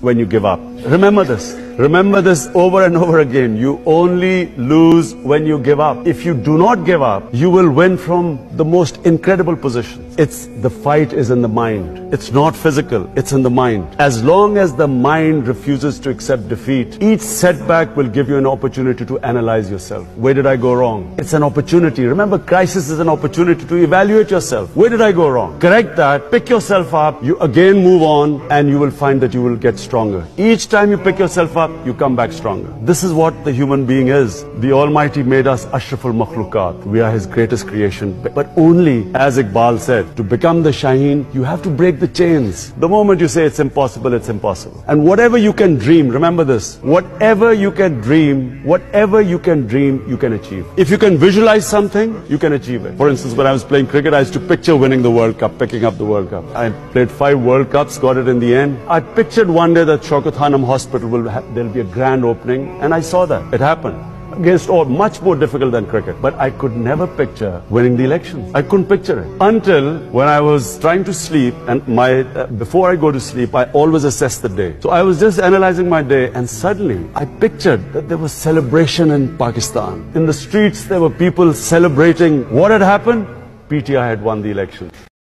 when you give up. Remember this. Remember this over and over again. You only lose when you give up. If you do not give up, you will win from the most incredible positions. It's the fight is in the mind. It's not physical. It's in the mind. As long as the mind refuses to accept defeat, each setback will give you an opportunity to analyze yourself. Where did I go wrong? It's an opportunity. Remember, crisis is an opportunity to evaluate yourself. Where did I go wrong? Correct that. Pick yourself up. You again move on and you will find that you will get stronger. Each time you pick yourself up, you come back stronger. This is what the human being is. The Almighty made us ashraful makhlukat. We are His greatest creation. But only, as Iqbal said, to become the Shaheen, you have to break the chains. The moment you say it's impossible, it's impossible. And whatever you can dream, remember this, whatever you can dream, whatever you can dream, you can achieve. If you can visualize something, you can achieve it. For instance, when I was playing cricket, I used to picture winning the World Cup, picking up the World Cup. I played five World Cups, got it in the end. I pictured one day that Shaukat Khanum Hospital will there'll be a grand opening, and I saw that. It happened. Against all, much more difficult than cricket. But I could never picture winning the elections. I couldn't picture it. Until when I was trying to sleep, and my, uh, before I go to sleep, I always assess the day. So I was just analyzing my day, and suddenly I pictured that there was celebration in Pakistan. In the streets, there were people celebrating what had happened. PTI had won the election.